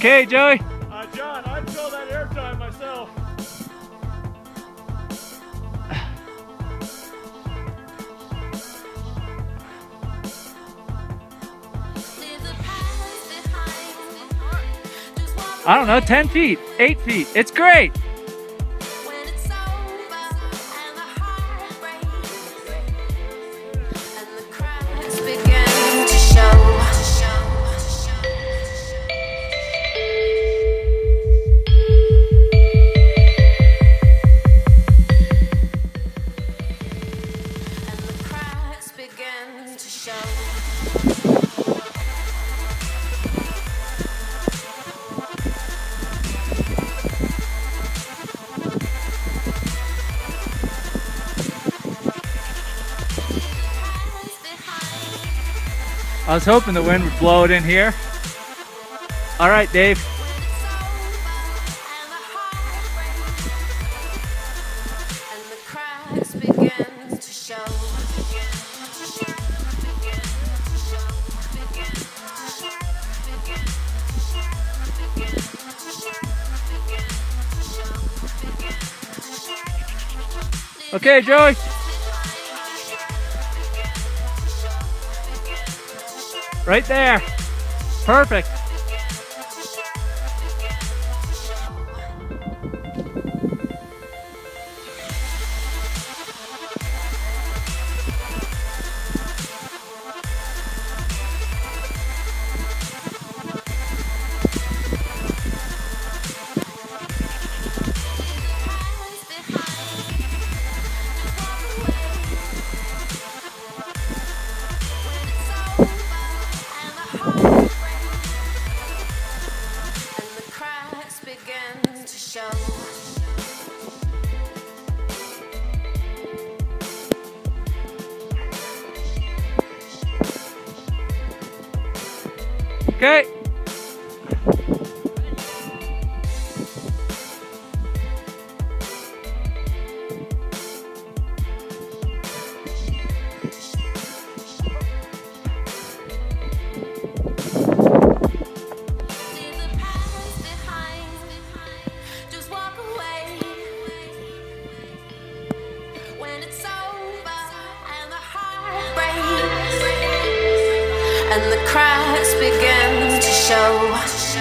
Okay, Joey. Uh, John, I'd fill that airtime myself. I don't know, 10 feet, 8 feet. It's great. I was hoping the wind would blow it in here. All right, Dave. Okay, Joey. Right there. Perfect. To show. Okay. and the cracks begin to show.